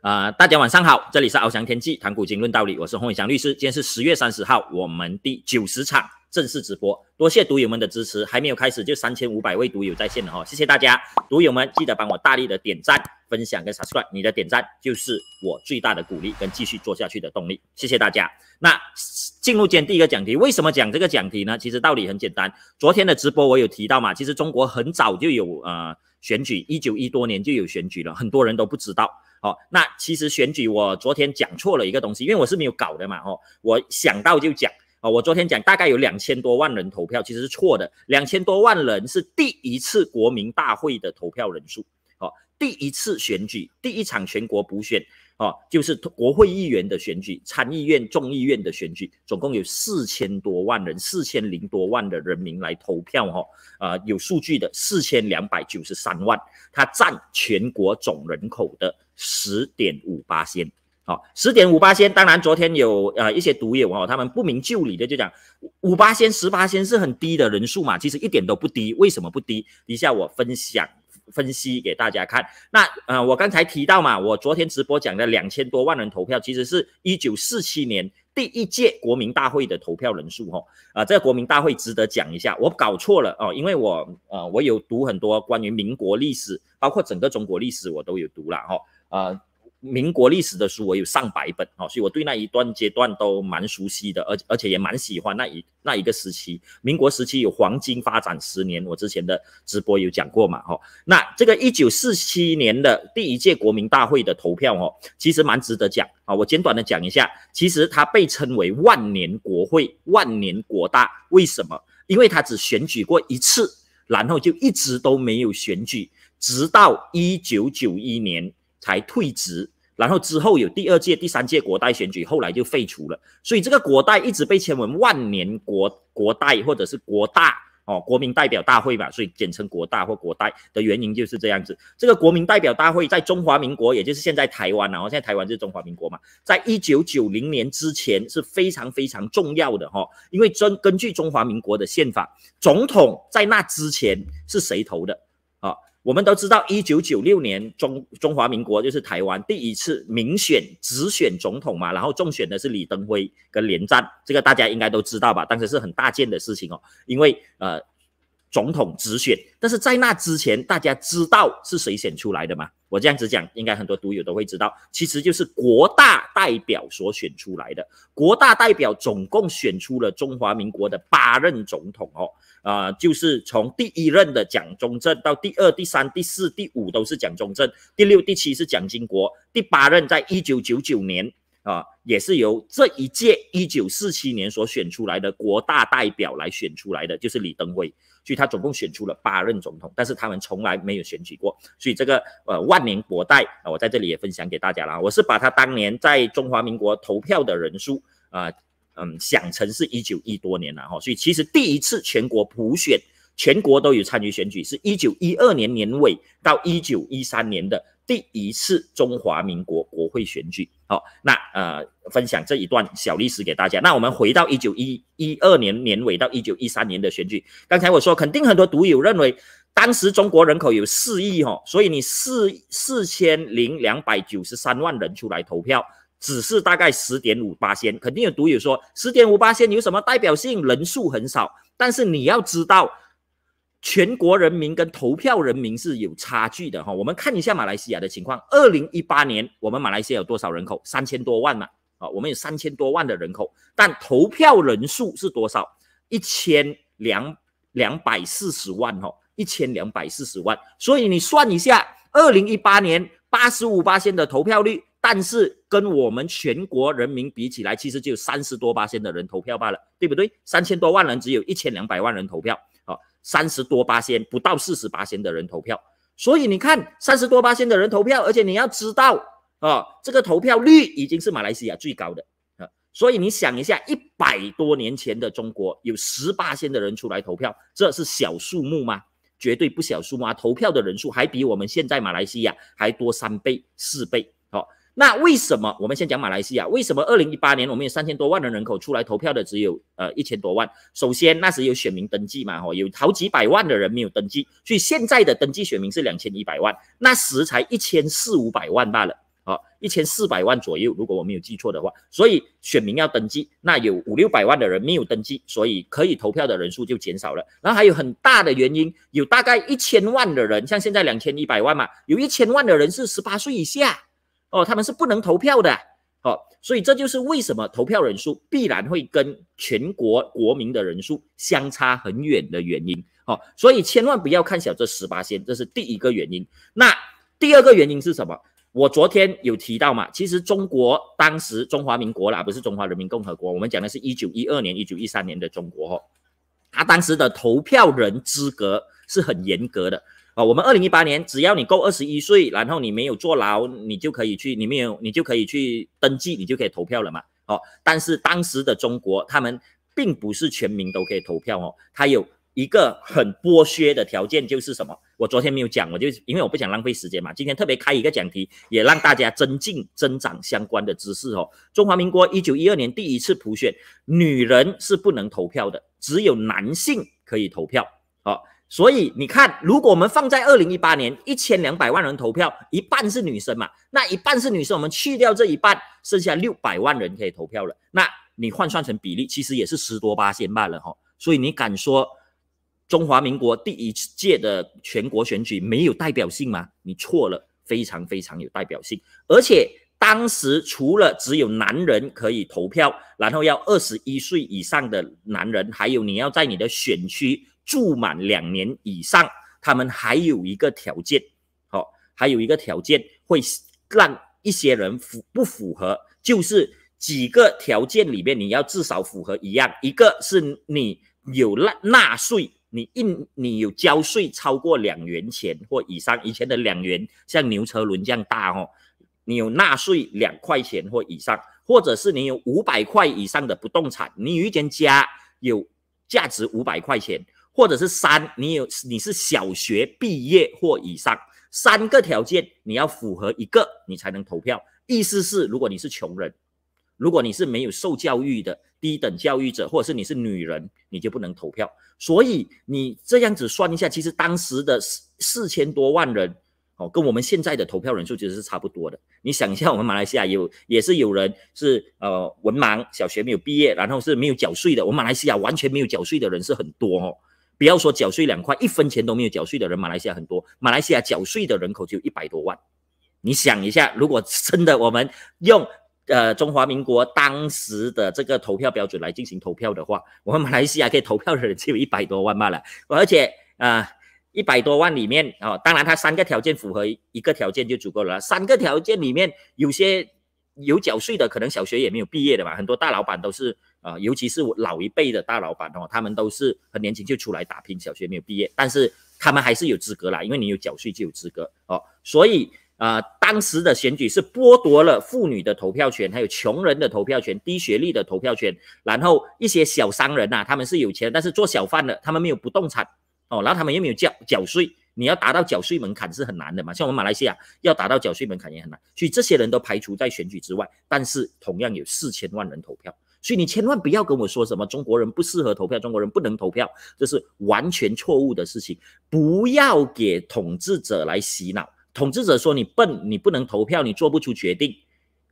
啊，大家晚上好，这里是翱翔天际谈古今论道理，我是洪伟翔律师。今天是十月三十号，我们第九十场正式直播，多谢读友们的支持，还没有开始就三千五百位读友在线了哈，谢谢大家，读友们记得帮我大力的点赞、分享跟 subscribe，你的点赞就是我最大的鼓励跟继续做下去的动力，谢谢大家。那进入今天第一个讲题，为什么讲这个讲题呢？其实道理很简单，昨天的直播我有提到嘛，其实中国很早就有呃选举，一九一多年就有选举了，很多人都不知道。哦，那其实选举我昨天讲错了一个东西，因为我是没有搞的嘛，哦，我想到就讲啊，我昨天讲大概有两千多万人投票，其实是错的，两千多万人是第一次国民大会的投票人数，哦，第一次选举，第一场全国补选，哦，就是国会议员的选举，参议院、众议院的选举，总共有四千多万人，四千零多万的人民来投票，哈，啊，有数据的四千两百九十三万，它占全国总人口的。十点五八仙，好，十点五八仙。当然，昨天有呃一些读友哦，他们不明就里的就讲五八仙、十八仙是很低的人数嘛，其实一点都不低。为什么不低？一下我分享分析给大家看。那呃，我刚才提到嘛，我昨天直播讲的两千多万人投票，其实是一九四七年第一届国民大会的投票人数哈。啊，这个国民大会值得讲一下，我搞错了哦，因为我呃我有读很多关于民国历史，包括整个中国历史我都有读了哈。呃，民国历史的书我有上百本哦，所以我对那一段阶段都蛮熟悉的，而而且也蛮喜欢那一那一个时期。民国时期有黄金发展十年，我之前的直播有讲过嘛，哈。那这个一九四七年的第一届国民大会的投票，哦，其实蛮值得讲啊。我简短的讲一下，其实它被称为万年国会、万年国大，为什么？因为它只选举过一次，然后就一直都没有选举，直到一九九一年。才退职，然后之后有第二届、第三届国代选举，后来就废除了。所以这个国代一直被称为万年国国代或者是国大哦，国民代表大会吧，所以简称国大或国代的原因就是这样子。这个国民代表大会在中华民国，也就是现在台湾然后现在台湾就是中华民国嘛，在一九九零年之前是非常非常重要的哈，因为根根据中华民国的宪法，总统在那之前是谁投的？我们都知道，一九九六年中中华民国就是台湾第一次民选直选总统嘛，然后中选的是李登辉跟连战，这个大家应该都知道吧？当时是很大件的事情哦，因为呃总统直选，但是在那之前，大家知道是谁选出来的吗？我这样子讲，应该很多读友都会知道，其实就是国大代表所选出来的。国大代表总共选出了中华民国的八任总统哦。啊，就是从第一任的蒋中正到第二、第三、第四、第五都是蒋中正，第六、第七是蒋经国，第八任在一九九九年啊，也是由这一届一九四七年所选出来的国大代表来选出来的，就是李登辉，所以他总共选出了八任总统，但是他们从来没有选举过，所以这个呃万年国代啊，我在这里也分享给大家了，我是把他当年在中华民国投票的人数啊。嗯，想成是一九一多年了哈，所以其实第一次全国普选，全国都有参与选举，是一九一二年年尾到一九一三年的第一次中华民国国会选举。好，那呃，分享这一段小历史给大家。那我们回到一九一一二年年尾到一九一三年的选举，刚才我说，肯定很多读友认为，当时中国人口有四亿哈，所以你四四千零两百九十三万人出来投票。只是大概十点五八仙，肯定有读友说十点五八仙有什么代表性？人数很少，但是你要知道，全国人民跟投票人民是有差距的哈。我们看一下马来西亚的情况，二零一八年我们马来西亚有多少人口？三千多万嘛，啊，我们有三千多万的人口，但投票人数是多少？一千两两百四十万哈，一千两百四十万。所以你算一下，二零一八年八十五八仙的投票率。但是跟我们全国人民比起来，其实只有三十多八千的人投票罢了，对不对？三千多万人只有一千两百万人投票，三十多八千不到四十八千的人投票，所以你看三十多八千的人投票，而且你要知道啊，这个投票率已经是马来西亚最高的啊，所以你想一下，一百多年前的中国有十八千的人出来投票，这是小数目吗？绝对不小数目啊！投票的人数还比我们现在马来西亚还多三倍四倍。那为什么我们先讲马来西亚？为什么二零一八年我们有三千多万的人口出来投票的只有呃一千多万？首先那时有选民登记嘛，哈，有好几百万的人没有登记，所以现在的登记选民是两千一百万，那时才一千四五百万罢了。啊，一千四百万左右，如果我没有记错的话。所以选民要登记，那有五六百万的人没有登记，所以可以投票的人数就减少了。然后还有很大的原因，有大概一千万的人，像现在两千一百万嘛，有一千万的人是十八岁以下，哦，他们是不能投票的。好，所以这就是为什么投票人数必然会跟全国国民的人数相差很远的原因。好，所以千万不要看小这十八线，这是第一个原因。那第二个原因是什么？我昨天有提到嘛，其实中国当时中华民国啦，不是中华人民共和国，我们讲的是一九一二年、一九一三年的中国哦。他当时的投票人资格是很严格的啊。我们二零一八年，只要你够二十一岁，然后你没有坐牢，你就可以去，你没有，你就可以去登记，你就可以投票了嘛。哦，但是当时的中国，他们并不是全民都可以投票哦，他有。一个很剥削的条件就是什么？我昨天没有讲，我就因为我不想浪费时间嘛。今天特别开一个讲题，也让大家增进增长相关的知识哦。中华民国一九一二年第一次普选，女人是不能投票的，只有男性可以投票。所以你看，如果我们放在二零一八年，一千两百万人投票，一半是女生嘛，那一半是女生，我们去掉这一半，剩下六百万人可以投票了。那你换算成比例，其实也是十多八千罢了哈。所以你敢说？中华民国第一届的全国选举没有代表性吗？你错了，非常非常有代表性。而且当时除了只有男人可以投票，然后要二十一岁以上的男人，还有你要在你的选区住满两年以上，他们还有一个条件，好，还有一个条件会让一些人符不符合，就是几个条件里面你要至少符合一样，一个是你有纳纳税。你一你有交税超过两元钱或以上，以前的两元像牛车轮这样大哦，你有纳税两块钱或以上，或者是你有五百块以上的不动产，你有一间家有价值五百块钱，或者是三，你有你是小学毕业或以上，三个条件你要符合一个，你才能投票。意思是，如果你是穷人，如果你是没有受教育的。低等教育者，或者是你是女人，你就不能投票。所以你这样子算一下，其实当时的四四千多万人，哦，跟我们现在的投票人数其实是差不多的。你想一下，我们马来西亚有也是有人是呃文盲，小学没有毕业，然后是没有缴税的。我们马来西亚完全没有缴税的人是很多哦。不要说缴税两块，一分钱都没有缴税的人，马来西亚很多。马来西亚缴税的人口就一百多万。你想一下，如果真的我们用。呃，中华民国当时的这个投票标准来进行投票的话，我们马来西亚可以投票的人只有一百多万罢了。而且啊，一百多万里面啊，当然它三个条件符合一个条件就足够了。三个条件里面有些有缴税的，可能小学也没有毕业的吧。很多大老板都是啊，尤其是我老一辈的大老板哦，他们都是很年轻就出来打拼，小学没有毕业，但是他们还是有资格啦，因为你有缴税就有资格哦，所以。啊，当时的选举是剥夺了妇女的投票权，还有穷人的投票权、低学历的投票权，然后一些小商人呐，他们是有钱，但是做小贩的，他们没有不动产哦，然后他们又没有缴缴税，你要达到缴税门槛是很难的嘛，像我们马来西亚要达到缴税门槛也很难，所以这些人都排除在选举之外，但是同样有四千万人投票，所以你千万不要跟我说什么中国人不适合投票，中国人不能投票，这是完全错误的事情，不要给统治者来洗脑。统治者说你笨，你不能投票，你做不出决定，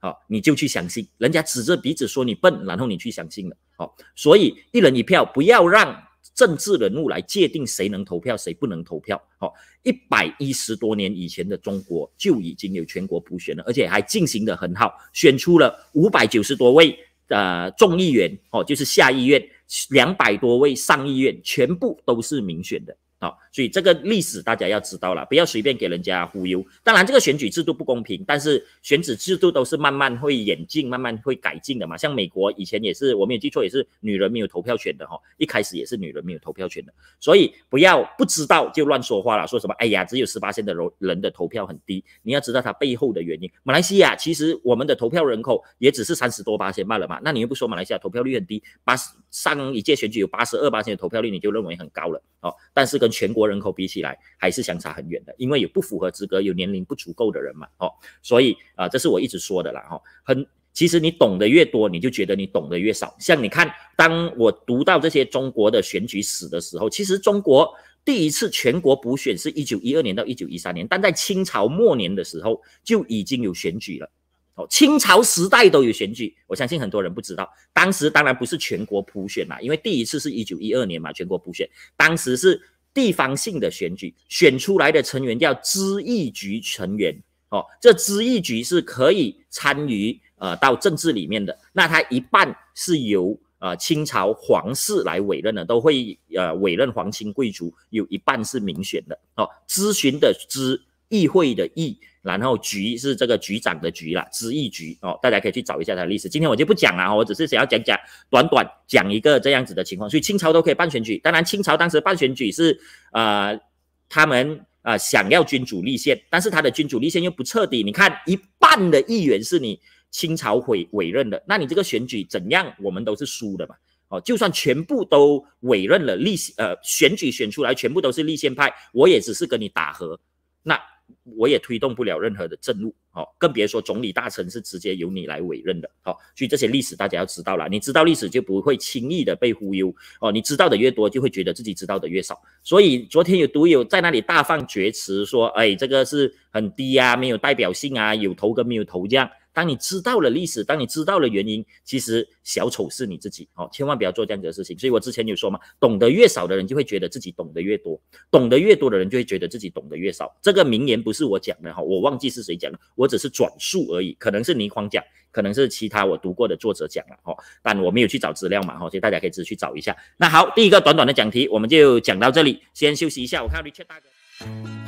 好，你就去相信人家指着鼻子说你笨，然后你去相信了，好，所以一人一票，不要让政治人物来界定谁能投票，谁不能投票，好，一百一十多年以前的中国就已经有全国普选了，而且还进行的很好，选出了五百九十多位呃众议员，哦，就是下议院两百多位上议院，全部都是民选的。好，所以这个历史大家要知道了，不要随便给人家忽悠。当然，这个选举制度不公平，但是选举制度都是慢慢会演进、慢慢会改进的嘛。像美国以前也是，我没有记错，也是女人没有投票权的哈。一开始也是女人没有投票权的，所以不要不知道就乱说话了，说什么哎呀，只有十八线的人人的投票很低，你要知道它背后的原因。马来西亚其实我们的投票人口也只是三十多八千罢了嘛，那你又不说马来西亚投票率很低，八十上一届选举有八十二八千的投票率，你就认为很高了哦。但是跟跟全国人口比起来，还是相差很远的，因为有不符合资格、有年龄不足够的人嘛，哦，所以啊，这是我一直说的啦，哈，很，其实你懂得越多，你就觉得你懂得越少。像你看，当我读到这些中国的选举史的时候，其实中国第一次全国补选是一九一二年到一九一三年，但在清朝末年的时候就已经有选举了。哦，清朝时代都有选举，我相信很多人不知道。当时当然不是全国普选啦，因为第一次是一九一二年嘛，全国普选，当时是地方性的选举，选出来的成员叫知议局成员。哦，这知议局是可以参与呃到政治里面的，那他一半是由呃清朝皇室来委任的，都会呃委任皇亲贵族，有一半是民选的。哦，咨询的咨，议会的议。然后局是这个局长的局啦，知议局哦，大家可以去找一下它的历史。今天我就不讲了，我只是想要讲讲，短短讲一个这样子的情况。所以清朝都可以办选举，当然清朝当时办选举是呃，他们啊想要君主立宪，但是他的君主立宪又不彻底。你看一半的议员是你清朝委委任的，那你这个选举怎样，我们都是输的嘛。哦，就算全部都委任了立呃选举选出来全部都是立宪派，我也只是跟你打和那。我也推动不了任何的政务，哦，更别说总理大臣是直接由你来委任的，好，所以这些历史大家要知道了，你知道历史就不会轻易的被忽悠，哦，你知道的越多，就会觉得自己知道的越少。所以昨天有读友在那里大放厥词，说，哎，这个是很低啊，没有代表性啊，有头跟没有头这样。当你知道了历史，当你知道了原因，其实小丑是你自己哦，千万不要做这样子的事情。所以我之前有说嘛，懂得越少的人就会觉得自己懂得越多，懂得越多的人就会觉得自己懂得越少。这个名言不是我讲的哈，我忘记是谁讲的，我只是转述而已，可能是倪匡讲，可能是其他我读过的作者讲了哈，但我没有去找资料嘛哈，所以大家可以自己去找一下。那好，第一个短短的讲题我们就讲到这里，先休息一下，我看 Richard 大哥。